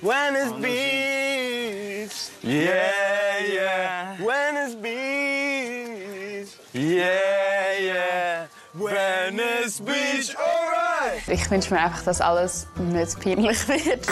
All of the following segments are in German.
Venice Beach. Yeah, yeah. Venice Beach. Yeah, yeah. Venice Beach, alright. Ich wünsche mir einfach, dass alles nicht peinlich wird.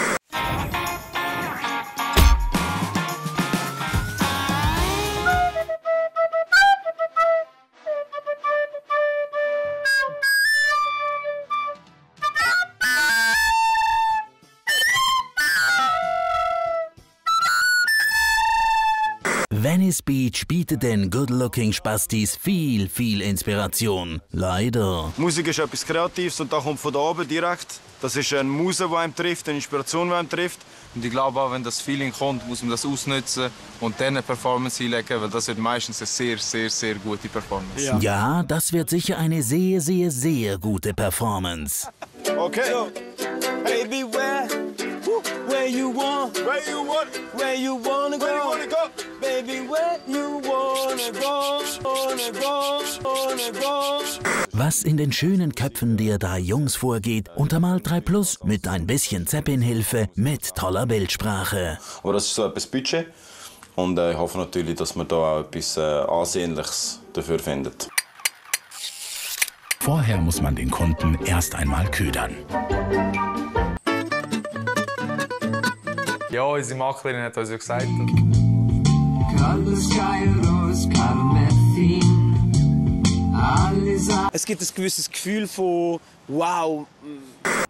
Venice Beach bietet den good-looking Spastis viel, viel Inspiration. Leider. Musik ist etwas Kreatives und da kommt von da oben direkt. Das ist eine Muse, die einem trifft, eine Inspiration, die einem trifft. Und ich glaube auch, wenn das Feeling kommt, muss man das ausnutzen und dann eine Performance einlegen, weil das wird meistens eine sehr, sehr, sehr gute Performance. Ja. ja, das wird sicher eine sehr, sehr, sehr gute Performance. Okay. So, baby, where, you want, where you want, where you wanna go, where you wanna go, baby, where you wanna go, wanna go, wanna go. Was in den schönen Köpfen der drei Jungs vorgeht, untermalt 3 Plus mit ein bisschen Zeppin-Hilfe mit toller Bildsprache. Aber das ist so etwas Budget und äh, ich hoffe natürlich, dass man da auch etwas äh, Ansehnliches dafür findet. Vorher muss man den Kunden erst einmal ködern. Ja, unsere Maklerin hat uns ja gesagt. Es gibt ein gewisses Gefühl von wow.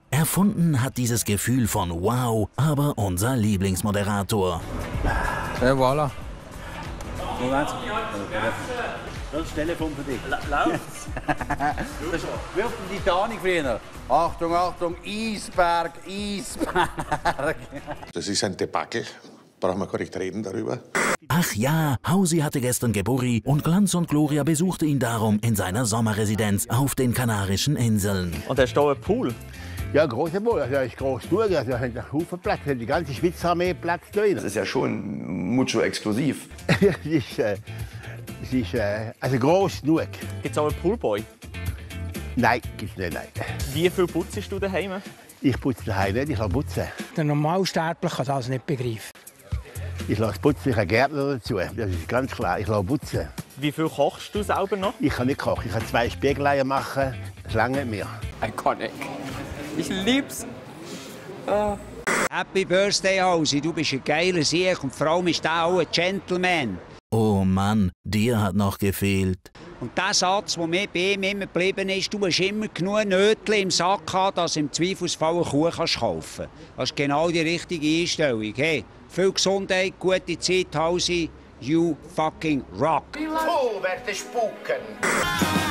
Erfunden hat dieses Gefühl von wow aber unser Lieblingsmoderator. Ja, voilà. Moment. Das ist das Telefon für dich. Laut. das ist wie auf dem Titanic früher. Achtung, Achtung, Eisberg, Eisberg. Das ist ein Debakel. Brauchen wir gar nicht reden darüber. Ach ja, Hausi hatte gestern Geburi und Glanz und Gloria besuchte ihn darum in seiner Sommerresidenz auf den Kanarischen Inseln. Und er steht ein Pool? Ja, großer Pool. Also, ist groß durch. Also, da hat einen Haufen Platz. Die ganze Schweizer Armee Platz drin. Das ist ja schon mucho exklusiv. es ist, äh, es also groß genug. Gibt es auch einen Poolboy? Nein, gibt's nicht. Nein. Wie viel putzt du daheim? Ich putze daheim nicht, ich kann putzen. Der Normalsterbliche kann das nicht begreifen. Ich lasse putzen, ich habe Gärtner dazu. Das ist ganz klar, ich lasse putzen. Wie viel kochst du selber noch? Ich kann nicht kochen. Ich kann zwei Spiegeleier machen, das lange mir. Iconic. Ich lieb's. Oh. Happy Birthday, Hausi. Du bist ein geiler Sieg und vor allem ist der auch ein Gentleman. Mann, dir hat noch gefehlt. Und der Satz, der mir bei ihm immer geblieben ist, du hast immer genug Nötchen im Sack haben, dass du im Zweifelsfall eine Kuh kannst kaufen kannst. Das ist genau die richtige Einstellung. Hey, viel Gesundheit, gute Zeit, Hausi. You fucking rock. Oh, werde spucken.